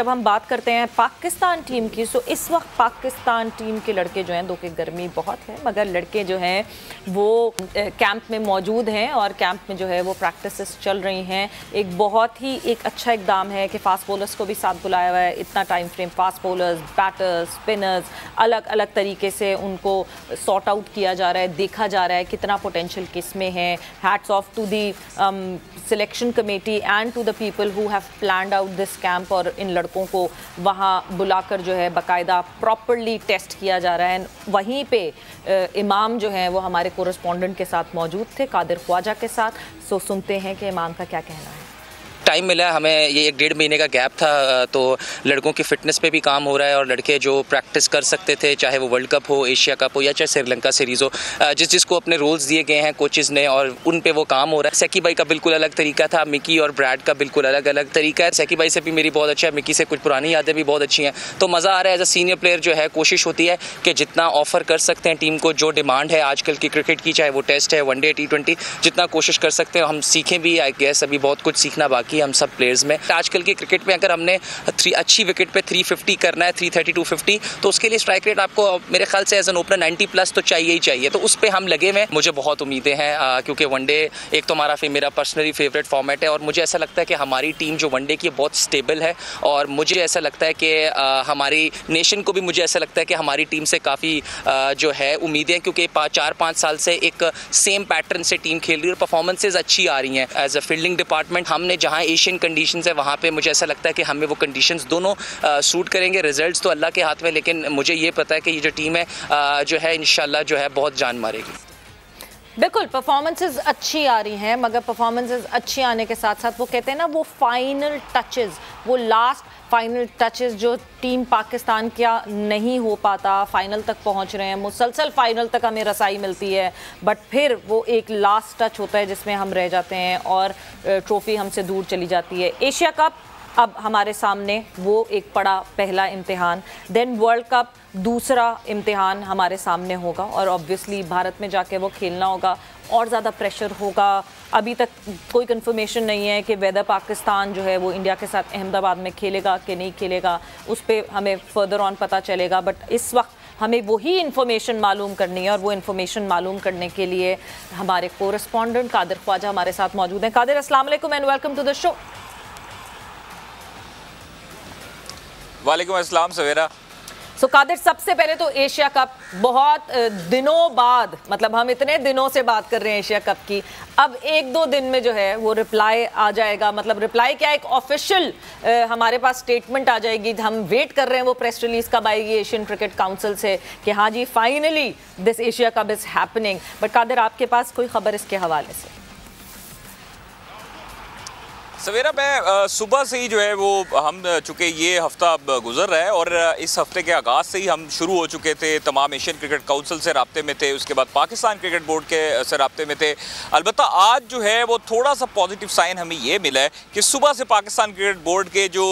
जब हम बात करते हैं पाकिस्तान टीम की सो इस वक्त पाकिस्तान टीम के लड़के जो हैं, दो के गर्मी बहुत है, मगर लड़के जो हैं, वो कैंप में मौजूद हैं और कैंप में जो है, वो प्रैक्टिस चल रही हैं। एक बहुत ही, एक अच्छा इकदाम है कि फास्ट बॉलर्स को भी साथ बुलाया हुआ है। इतना time frame fast bowlers batters spinners अलग अलग तरीके से उनको सॉर्ट आउट किया जा रहा है, देखा जा रहा है कितना पोटेंशियल किसमें है। Hats off to the selection committee and to the people who have plan out this camp और इन लड़कों को वहाँ बुलाकर जो है बाकायदा प्रॉपरली टेस्ट किया जा रहा है। वहीं पे इमाम जो है वो हमारे कोरस्पॉन्डेंट के साथ मौजूद थे, कादिर ख्वाजा के साथ। सो सुनते हैं कि इमाम का क्या कहना है। टाइम मिला है, हमें ये एक डेढ़ महीने का गैप था तो लड़कों की फ़िटनेस पे भी काम हो रहा है और लड़के जो प्रैक्टिस कर सकते थे, चाहे वो वर्ल्ड कप हो एशिया कप हो या चाहे श्रीलंका सीरीज़ हो जिस जिसको अपने रोल्स दिए गए हैं कोचेज़ ने और उन पर वो काम हो रहा है। सेकी भाई का बिल्कुल अलग तरीका था मिकी और ब्रैड का बिल्कुल अलग अलग तरीका है। सेकी भाई से भी मेरी बहुत अच्छा है मिकी से कुछ पुरानी यादें भी बहुत अच्छी हैं। तो मज़ा आ रहा है एज अ सीनियर प्लेयर जो है, कोशिश होती है कि जितना ऑफ़र कर सकते हैं टीम को, जो डिमांड है आजकल की क्रिकेट की, चाहे वो टेस्ट है वनडे टी जितना कोशिश कर सकते हैं, हम सीखें भी आई गैस अभी बहुत कुछ सीखना बाकी है। हम सब प्लेयर्स में। आजकल के क्रिकेट में अगर हमने थ्री अच्छी विकेट पे 350 करना है 330 250 तो उसके लिए स्ट्राइक रेट आपको, मेरे ख्याल से एज एन ओपनर 90 प्लस तो चाहिए ही चाहिए। तो उस पर हम लगे हुए मुझे बहुत उम्मीदें हैं क्योंकि वनडे एक तो हमारा मेरा पर्सनली फेवरेट फॉर्मेट है और मुझे ऐसा लगता है कि हमारी टीम जो वनडे की बहुत स्टेबल है और मुझे ऐसा लगता है कि हमारी नेशन को भी मुझे ऐसा लगता है कि हमारी टीम से काफ़ी जो है, उम्मीदें क्योंकि चार, पाँच साल से एक सेम पैटर्न से टीम खेल रही है और परफॉर्मेंसेज अच्छी आ रही हैं। एज अ फील्डिंग डिपार्टमेंट हमने जहाँ एशियन कंडीशन है, वहाँ पे मुझे ऐसा लगता है कि हमें वो कंडीशन दोनों सूट करेंगे रिजल्ट्स तो अल्लाह के हाथ में, लेकिन मुझे ये पता है कि ये जो टीम है जो है इन जो है, बहुत जान मारेगी। बिल्कुल परफॉर्मेंसेज अच्छी आ रही हैं, मगर परफॉर्मेंसेज अच्छी आने के साथ साथ वो कहते हैं ना, वो फाइनल टचेस वो लास्ट फाइनल टचेस जो टीम पाकिस्तान क्या नहीं हो पाता फाइनल तक पहुँच रहे हैं, मुसलसल फाइनल तक हमें रसाई मिलती है बट फिर वो एक लास्ट टच होता है जिसमें हम रह जाते हैं और ट्रॉफी हमसे दूर चली जाती है। एशिया कप अब हमारे सामने, वो एक बड़ा पहला इम्तिहान देन वर्ल्ड कप दूसरा इम्तिहान हमारे सामने होगा और ऑब्वियसली भारत में जाके वो खेलना होगा। और ज़्यादा प्रेशर होगा। अभी तक कोई कंफर्मेशन नहीं है कि वेदर पाकिस्तान जो है वो इंडिया के साथ अहमदाबाद में खेलेगा कि नहीं खेलेगा। उस पर हमें फर्दर ऑन पता चलेगा। बट इस वक्त हमें वही इन्फॉर्मेशन मालूम करनी है और वो इन्फॉर्मेशन मालूम करने के लिए हमारे कोरस्पॉन्डेंट कादिर ख्वाजा हमारे साथ मौजूद हैं। Qadir Aslam and welcome to the show वालेकुम अस्सलाम, सवेरा। सो कादिर सबसे पहले तो एशिया कप बहुत दिनों बाद मतलब हम इतने दिनों से बात कर रहे हैं एशिया कप की। अब एक दो दिन में जो है, वो रिप्लाई आ जाएगा। मतलब रिप्लाई क्या एक ऑफिशियल हमारे पास स्टेटमेंट आ जाएगी। हम वेट कर रहे हैं वो प्रेस रिलीज़ कब आएगी एशियन क्रिकेट काउंसिल से कि हाँ जी finally this Asia Cup is happening but Qadir आपके पास कोई खबर इसके हवाले से? सवेरा मैं सुबह से ही जो है वो हम चूँकि ये हफ़्ता गुजर रहा है और इस हफ़्ते के आगाज़ से ही हम शुरू हो चुके थे तमाम एशियन क्रिकेट काउंसिल से रबते में थे उसके बाद पाकिस्तान क्रिकेट बोर्ड के से रबते में थे। अलबत्त आज जो है वो थोड़ा सा पॉजिटिव साइन हमें ये मिला है कि सुबह से पाकिस्तान क्रिकेट बोर्ड के जो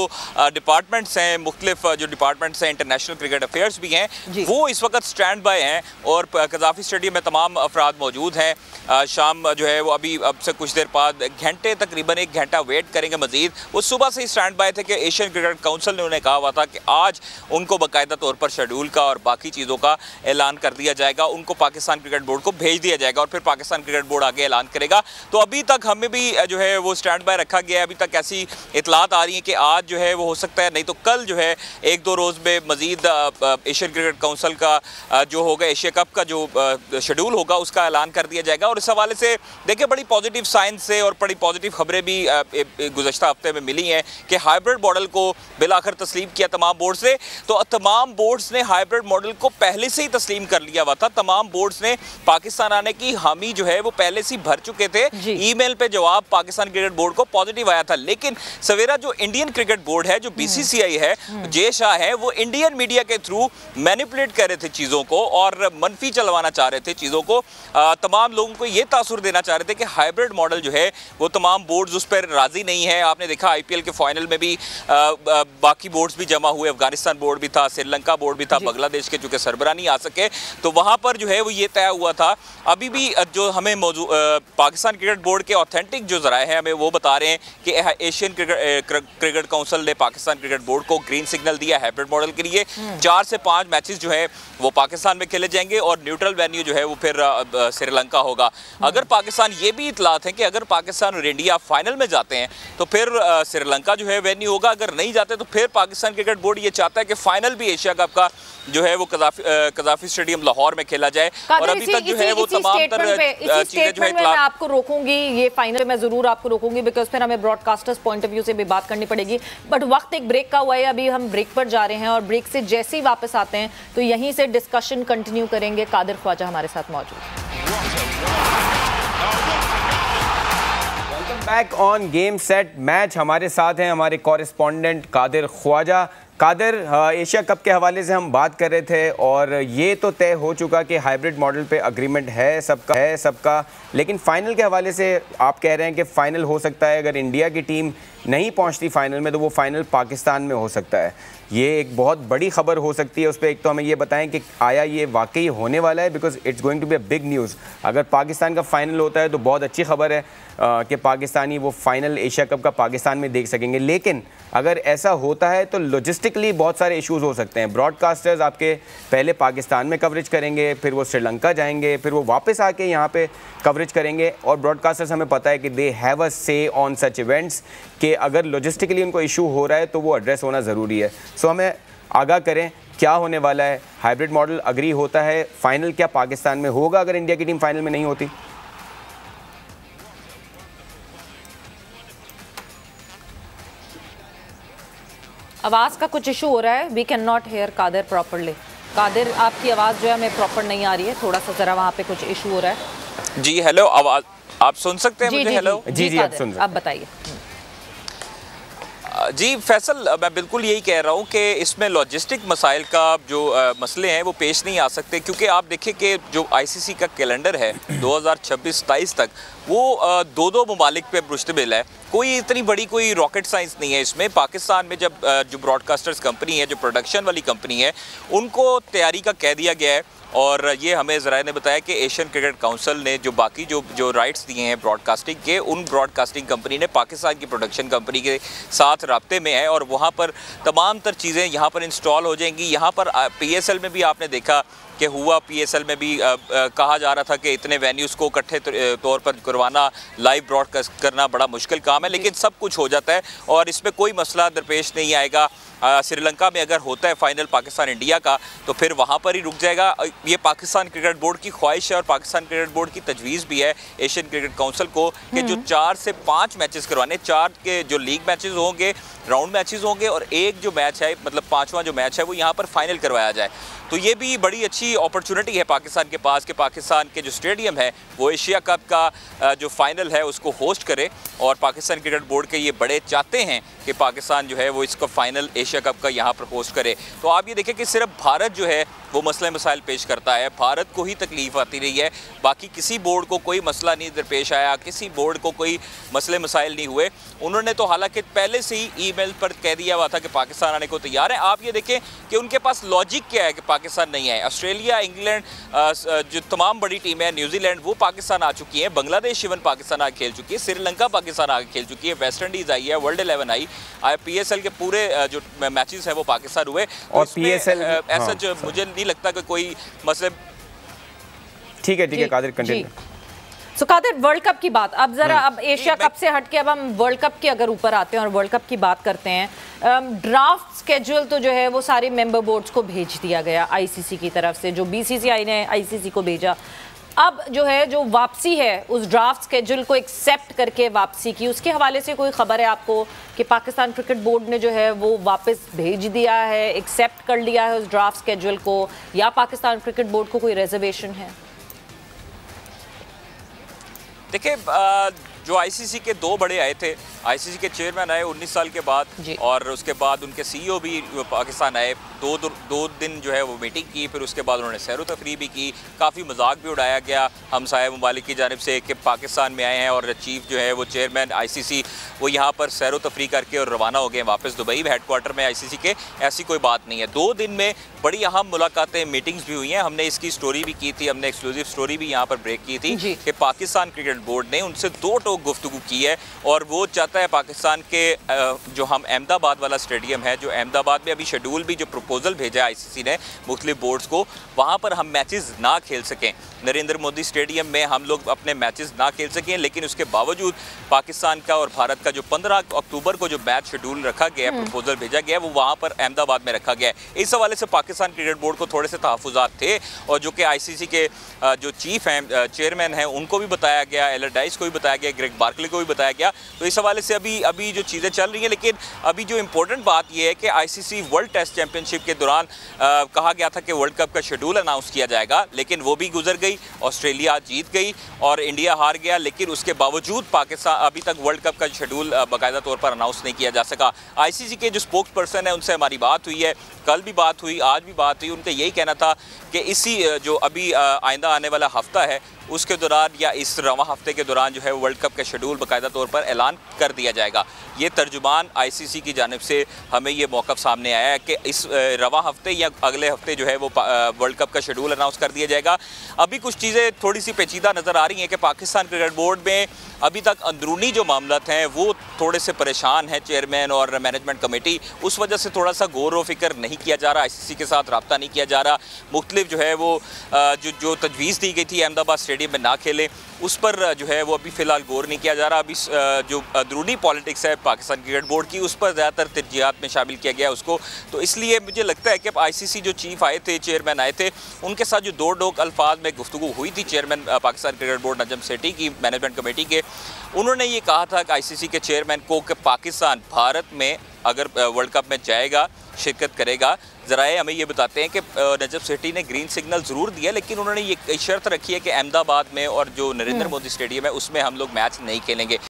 डिपार्टमेंट्स हैं मुख्तलिफ़ जो डिपार्टमेंट्स हैं इंटरनेशनल क्रिकेट अफेयर्स भी हैं वो इस वक्त स्टैंड बाय हैं और कजाफी स्टेडियम में तमाम अफराद मौजूद हैं। शाम जो है वो अभी अब से कुछ देर बाद घंटे तकरीबन एक घंटा वेट वेट करेंगे मजीद। वो सुबह से ही स्टैंड बाय थे कि एशियन क्रिकेट काउंसिल ने उन्हें कहा हुआ था कि आज उनको बाकायदा तौर पर शेड्यूल का और बाकी चीज़ों का ऐलान कर दिया जाएगा। उनको पाकिस्तान क्रिकेट बोर्ड को भेज दिया जाएगा और फिर पाकिस्तान क्रिकेट बोर्ड आगे ऐलान करेगा। तो अभी तक हमें भी जो है वो स्टैंड बाय रखा गया है। अभी तक ऐसी इतलात आ रही है कि आज जो है वो हो सकता है, नहीं तो कल जो है एक दो रोज़ में मजीद एशियन क्रिकेट काउंसिल का जो होगा एशिया कप का जो शेड्यूल होगा, उसका ऐलान कर दिया जाएगा। और इस हवाले से देखिए, बड़ी पॉजिटिव साइंस से और बड़ी पॉजिटिव खबरें भी गुजशत हफ़्ते में मिली हैं कि हाइब्रिड मॉडल को बिलाकर तस्लीम किया तमाम बोर्ड्स ने। तो तमाम बोर्ड्स ने हाइब्रिड मॉडल को पहले से ही तस्लीम कर लिया हुआ था। तमाम बोर्ड्स ने पाकिस्तान आने की हामी जो है वो पहले से भर चुके थे। ईमेल पे जवाब पाकिस्तान क्रिकेट बोर्ड को पॉजिटिव आया था। लेकिन सवेरा जो इंडियन क्रिकेट बोर्ड है जो बीसीसीआई है हम्म। जय शाह है वो इंडियन मीडिया के थ्रू मैनिपुलेट कर रहे थे चीज़ों को और मनफी चलवाना चाह रहे थे चीज़ों को। तमाम लोगों को ये तासुर देना चाह रहे थे कि हाइब्रिड मॉडल जो है वो तमाम बोर्ड उस पर राज़ी राज़ी नहीं है। आपने देखा आईपीएल के फाइनल में भी आ, आ, बाकी बोर्ड्स भी जमा हुए। अफ़गानिस्तान बोर्ड भी था श्रीलंका बोर्ड भी था बांग्लादेश के चूँकि सरबरा नहीं आ सके। तो वहाँ पर जो है वो ये तय हुआ था। अभी भी जो हमें मौजूद पाकिस्तान क्रिकेट बोर्ड के ऑथेंटिक जो जराए हैं हमें वो बता रहे हैं कि एशियन क्रिकेट काउंसिल ने पाकिस्तान क्रिकेट बोर्ड को ग्रीन सिग्नल दिया हाइब्रिड मॉडल के लिए। हम्म। चार से पाँच मैचेस जो है वो पाकिस्तान में खेले जाएँगे और न्यूट्रल वेन्यू जो है वो फिर श्रीलंका होगा। अगर पाकिस्तान ये भी इतलात है कि अगर पाकिस्तान और इंडिया फाइनल में जाते हैं तो फिर श्रीलंका जो है वेन्यू होगा। अगर नहीं जाते तो फिर पाकिस्तान क्रिकेट बोर्ड ये चाहता है कि फाइनल भी एशिया कप का जो है वो कजाफी कजाफी स्टेडियम लाहौर में खेला जाए। और अभी तक जो है वो तमाम चीज़ें जो है आपको रोकूँगी। ये फाइनल में ज़रूर आपको रोकूँगी बिकॉज़ फिर हमें ब्रॉडकास्टर्स पॉइंट ऑफ़ व्यू से भी बात करनी पड़ेगी। बट वक्त एक ब्रेक का हुआ है। अभी हम ब्रेक पर जा रहे हैं और ब्रेक से जैसे ही वापस आते हैं तो यहीं से डिस्कशन कंटिन्यू करेंगे। कादिर ख्वाजा हमारे साथ मौजूद back on game set match हमारे साथ हैं हमारे correspondent Qadir Khawaja. Qadir Asia cup के हवाले से हम बात कर रहे थे और ये तो तय हो चुका कि हाइब्रिड मॉडल पे अग्रीमेंट है सबका है सबका। लेकिन फाइनल के हवाले से आप कह रहे हैं कि फ़ाइनल हो सकता है। अगर इंडिया की टीम नहीं पहुँचती फाइनल में तो वो फाइनल पाकिस्तान में हो सकता है। ये एक बहुत बड़ी खबर हो सकती है उस पर एक तो हमें ये बताएँ कि आया ये वाकई होने वाला है because it's going to be a big news अगर पाकिस्तान का फाइनल होता है तो बहुत अच्छी खबर है कि पाकिस्तानी वो फाइनल एशिया कप का पाकिस्तान में देख सकेंगे। लेकिन अगर ऐसा होता है तो लॉजिस्टिकली बहुत सारे इशूज़ हो सकते हैं। ब्रॉडकास्टर्स आपके पहले पाकिस्तान में कवरेज करेंगे, फिर वो श्रीलंका जाएँगे, फिर वो वापस आके यहाँ पे कवरेज करेंगे। और ब्रॉडकास्टर्स हमें पता है कि दे हैव अ से ऑन सच इवेंट्स कि अगर लॉजिस्टिकली उनको इशू हो रहा है तो वो एड्रेस होना ज़रूरी है। सो so, हमें आगाह करें क्या होने वाला है। हाइब्रिड मॉडल अग्री होता है फाइनल क्या पाकिस्तान में होगा अगर इंडिया की टीम फाइनल में नहीं होती? आवाज़ का कुछ इशू हो रहा है। We can not hear Qadir properly Qadir आपकी आवाज़ जो है हमें प्रॉपर नहीं आ रही है। थोड़ा सा ज़रा वहाँ पे कुछ इशू हो रहा है। जी हेलो आवाज़ आप सुन सकते हैं जी, मुझे? हेलो जी। जी, जी आप सुन आप बताइए। जी फैसल मैं बिल्कुल यही कह रहा हूँ कि इसमें लॉजिस्टिक मसाइल का जो आ, मसले हैं वो पेश नहीं आ सकते। क्योंकि आप देखें कि जो आईसीसी का कैलेंडर है 2026-27 तक वो आ, दो दो ममालिक पे मुश्तमिल है। कोई इतनी बड़ी कोई रॉकेट साइंस नहीं है इसमें। पाकिस्तान में जब जो ब्रॉडकास्टर्स कंपनी है जो प्रोडक्शन वाली कंपनी है उनको तैयारी का कह दिया गया है। और ये हमें ज़रा ने बताया कि एशियन क्रिकेट काउंसिल ने जो बाकी जो जो राइट्स दिए हैं ब्रॉडकास्टिंग के, उन ब्रॉडकास्टिंग कंपनी ने पाकिस्तान की प्रोडक्शन कंपनी के साथ रबते में है और वहाँ पर तमाम तर चीज़ें यहाँ पर इंस्टॉल हो जाएँगी। यहाँ पर पीएसएल में भी आपने देखा कि हुआ पीएसएल में भी आ, आ, कहा जा रहा था कि इतने वेन्यूज़ को इकट्ठे तौर पर करवाना लाइव ब्रॉडकास्ट करना बड़ा मुश्किल काम है लेकिन सब कुछ हो जाता है और इसमें कोई मसला दरपेश नहीं आएगा। श्रीलंका में अगर होता है फाइनल पाकिस्तान इंडिया का तो फिर वहाँ पर ही रुक जाएगा। ये पाकिस्तान क्रिकेट बोर्ड की ख्वाहिश है और पाकिस्तान क्रिकेट बोर्ड की तजवीज़ भी है एशियन क्रिकेट काउंसिल को कि जो हम्म। चार से पाँच मैचेस करवाने चार के जो लीग मैचेस होंगे राउंड मैचेस होंगे और एक जो मैच है मतलब पाँचवा जो मैच है वो यहाँ पर फाइनल करवाया जाए। तो ये भी बड़ी अच्छी अपॉर्चुनिटी है पाकिस्तान के पास कि पाकिस्तान के जो स्टेडियम है, वो एशिया कप का जो फाइनल है, उसको होस्ट करे। और पाकिस्तान क्रिकेट बोर्ड के ये बड़े चाहते हैं कि पाकिस्तान जो है, वो इसको फाइनल एशिया कप का यहाँ पर होस्ट करे। तो आप ये देखें कि सिर्फ़ भारत जो है, वो मसले मसाइल पेश करता है। भारत को ही तकलीफ़ आती रही है। बाकी किसी बोर्ड को कोई मसला नहीं दरपेश आया, किसी बोर्ड को कोई मसले मसाइल नहीं हुए। उन्होंने तो हालाँकि पहले से ही ईमेल पर कह दिया हुआ था कि पाकिस्तान आने को तैयार है। आप ये देखें कि उनके पास लॉजिक क्या है कि पाकिस्तान नहीं आए ऑस्ट्रेलिया इंग्लैंड जो तमाम बड़ी टीमें हैं न्यूजीलैंड वो पाकिस्तान आ चुकी हैं। बांग्लादेश इवन पाकिस्तान आगे खेल चुकी है। श्रीलंका पाकिस्तान आगे खेल चुकी है। वेस्ट इंडीज़ आई है वर्ल्ड इलेवन आई। पी के पूरे जो मैचेस हैं वो पाकिस्तान हुए। और पी एस एल ऐसा जो मुझे नहीं लगता कि कोई मसले ठीक है ठीक है Qadir continue so Qadir world cup की बात अब जरा अब एशिया कप से हट के अब हम वर्ल्ड कप के अगर ऊपर आते हैं और वर्ल्ड कप की बात करते हैं ड्राफ्ट स्केड्यूल तो जो है वो सारे मेंबर बोर्ड्स को भेज दिया गया आईसीसी की तरफ़ से जो बीसीसीआई ने आईसीसी को भेजा। अब जो है जो वापसी है उस ड्राफ्ट स्केड्यूल को एक्सेप्ट करके वापसी की उसके हवाले से कोई खबर है आपको कि पाकिस्तान क्रिकेट बोर्ड ने जो है वो वापस भेज दिया है एक्सेप्ट कर लिया है उस ड्राफ्ट स्केड्यूल को या पाकिस्तान क्रिकेट बोर्ड को कोई रिजर्वेशन है? देखिए जो आईसीसी के दो बड़े आए थे आईसीसी के चेयरमैन आए 19 साल के बाद और उसके बाद उनके सीईओ भी पाकिस्तान आए। दो दो, दो दिन जो है वो मीटिंग की फिर उसके बाद उन्होंने सैर तफरी भी की। काफ़ी मज़ाक भी उड़ाया गया। हम साहब ममालिक की जानब से कि पाकिस्तान में आए हैं और चीफ जो है वो चेयरमैन आईसीसी वो यहाँ पर सैर तफरी करके और रवाना हो गए वापस दुबई में हेडकोार्टर में आईसीसी के। ऐसी कोई बात नहीं है। दो दिन में बड़ी अहम मुलाकातें मीटिंग्स भी हुई हैं। हमने इसकी स्टोरी भी की थी। हमने एक्सक्लूसिव स्टोरी भी यहाँ पर ब्रेक की थी कि पाकिस्तान क्रिकेट बोर्ड ने उनसे दो टोक गुफ्तु की है और वो चाहता है पाकिस्तान के जो हम अहमदाबाद वाला स्टेडियम है जो अहमदाबाद में अभी शेड्यूल भी जो प्रपोजल भेजा है आईसीसी ने मुख्तलिफ़ बोर्ड्स को वहाँ पर हम मैचेस ना खेल सकें। नरेंद्र मोदी स्टेडियम में हम लोग अपने मैचेस ना खेल सकें लेकिन उसके बावजूद पाकिस्तान का और भारत का जो 15 अक्टूबर को जो मैच शेड्यूल रखा गया है प्रपोजल भेजा गया है वो वहाँ पर अहमदाबाद में रखा गया है। इस हवाले से पाकिस्तान क्रिकेट बोर्ड को थोड़े से तहफात थे और जो कि आईसीसी के जो चीफ हैं चेयरमैन हैं उनको भी बताया गया एलरडाइस को भी बताया गया ग्रेग बार्कले को भी बताया गया। तो इस हवाले से अभी अभी जो चीज़ें चल रही हैं, लेकिन अभी जो इम्पोर्टेंट बात यह है कि आईसीसी वर्ल्ड टेस्ट चैंपियनशिप के दौरान कहा गया था कि वर्ल्ड कप का शेड्यूल अनाउंस किया जाएगा, लेकिन वो भी गुजर गई ऑस्ट्रेलिया जीत गई और इंडिया हार गया, लेकिन उसके बावजूद पाकिस्तान अभी तक वर्ल्ड कप का शेड्यूल बाकायदा तौर पर अनाउंस नहीं किया जा सका। आईसीसी के जो स्पोक्स पर्सन है, उनसे हमारी बात हुई है, कल भी बात हुई, आज भी बात हुई, उनका यही कहना था कि इसी जो अभी आइंदा आने वाला हफ़्ता है, उसके दौरान या इस रवा हफ़्ते के दौरान जो है वर्ल्ड कप का शेड्यूल बाकायदा तौर पर ऐलान कर दिया जाएगा। ये तर्जुमान आईसीसी की जानब से हमें ये मौक़ सामने आया है कि इस रवा हफ़्ते या अगले हफ़्ते जो है वो वर्ल्ड कप का शेड्यूल अनाउंस कर दिया जाएगा। अभी कुछ चीज़ें थोड़ी सी पेचीदा नज़र आ रही हैं कि पाकिस्तान क्रिकेट बोर्ड में अभी तक अंदरूनी जो मामला हैं वो थोड़े से परेशान हैं चेयरमैन और मैनेजमेंट कमेटी। उस वजह से थोड़ा सा गौर व फ़िक्र नहीं किया जा रहा, आईसीसी के साथ रब्ता नहीं किया जा रहा। मुख्तलिफ़ जो है वो जो जो तजवीज़ दी गई थी अहमदाबाद स्टेडियम में ना खेलें, उस पर जो है वो अभी फ़िलहाल गौर नहीं किया जा रहा। अभी जो अंदरूनी पॉलिटिक्स है पाकिस्तान क्रिकेट बोर्ड की, उस पर ज़्यादातर तरजीहत में शामिल किया गया उसको। तो इसलिए मुझे लगता है कि अब आईसीसी जो चीफ आए थे, चेयरमैन आए थे, उनके साथ जो दो डोक अल्फाज में गुफ्तु हुई थी chairman Pakistan cricket board Najam Sethi की, मैनेजमेंट कमेटी के, उन्होंने ये कहा था कि आईसीसी के चेयरमैन को कि पाकिस्तान भारत में अगर वर्ल्ड कप में जाएगा शिरकत करेगा। ज़राए हमें ये बताते हैं कि नजब सिटी ने ग्रीन सिग्नल ज़रूर दिया लेकिन उन्होंने ये शर्त रखी है कि अहमदाबाद में और जो नरेंद्र मोदी स्टेडियम है उसमें हम लोग मैच नहीं खेलेंगे।